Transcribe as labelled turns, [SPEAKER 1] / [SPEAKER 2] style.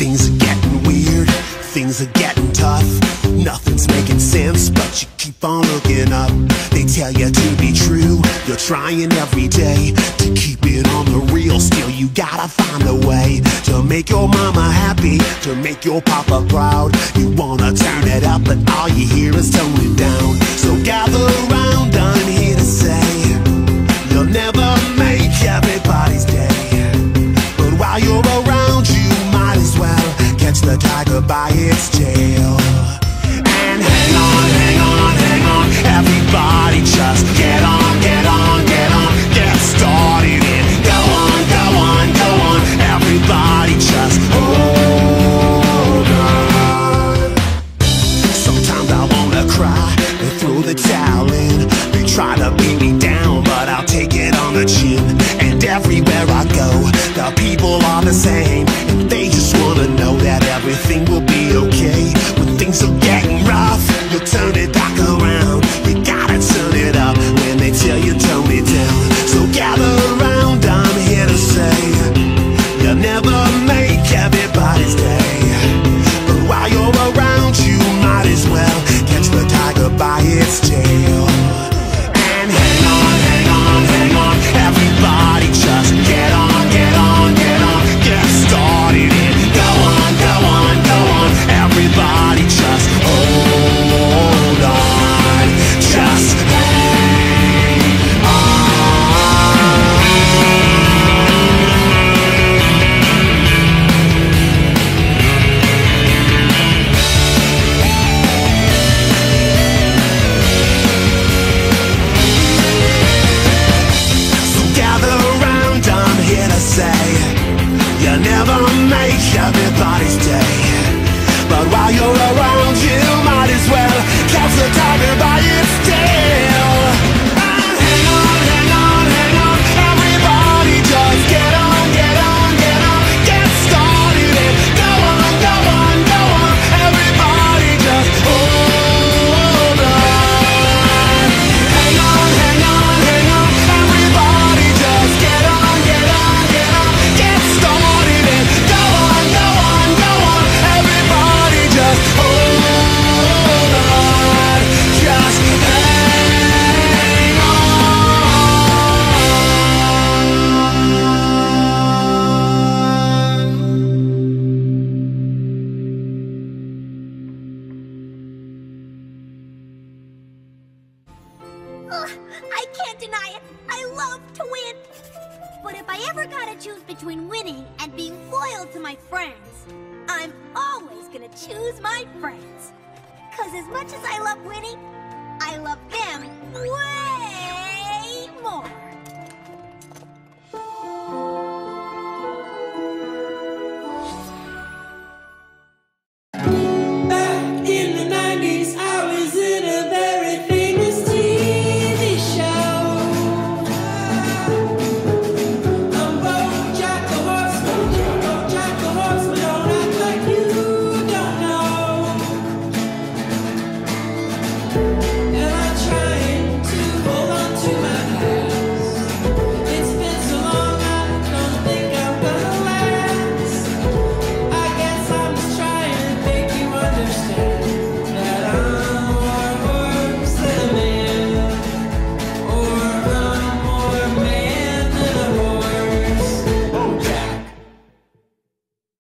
[SPEAKER 1] Things are getting weird, things are getting tough. Nothing's making sense, but you keep on looking up. They tell you to be true, you're trying every day to keep it on the real. Still, you gotta find a way to make your mama happy, to make your papa proud. You wanna turn it up, but all you hear is tone it down. So gather Just hold on. Sometimes I wanna cry and throw the towel in. They try to beat me down, but I'll take it on the chin. And everywhere I go, the people are the same. Make everybody's day. But while you're around, you might as well catch the tiger by its tail. Make everybody's day. But while you're around, you might as well Catch the tiger by its tail
[SPEAKER 2] Ugh, I can't deny it. I love to win. But if I ever gotta choose between winning and being loyal to my friends, I'm always gonna choose my friends. Cause as much as I love winning, I love them.